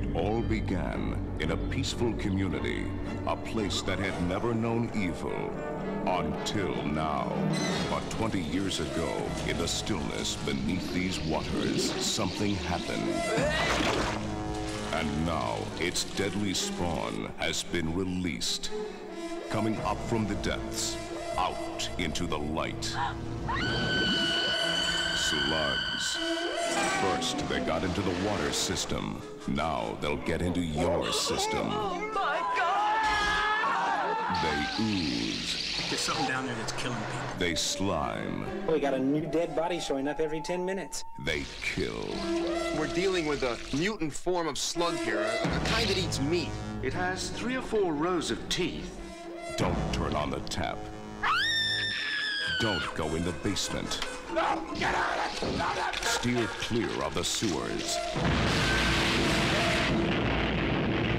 began in a peaceful community, a place that had never known evil. Until now. But 20 years ago, in the stillness beneath these waters, something happened. And now, its deadly spawn has been released. Coming up from the depths, out into the light. Slugs. First, they got into the water system. Now they'll get into your system. Oh my god! They ooze. There's something down there that's killing people. They slime. We got a new dead body showing up every 10 minutes. They kill. We're dealing with a mutant form of slug here, a, a kind that eats meat. It has three or four rows of teeth. Don't turn on the tap. Don't go in the basement. No! Get out of it! Steer clear of the sewers.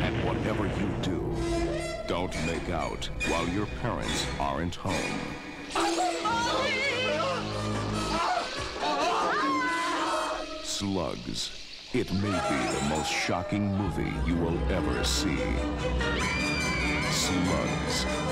And whatever you do, don't make out while your parents aren't home. Slugs. It may be the most shocking movie you will ever see. Slugs.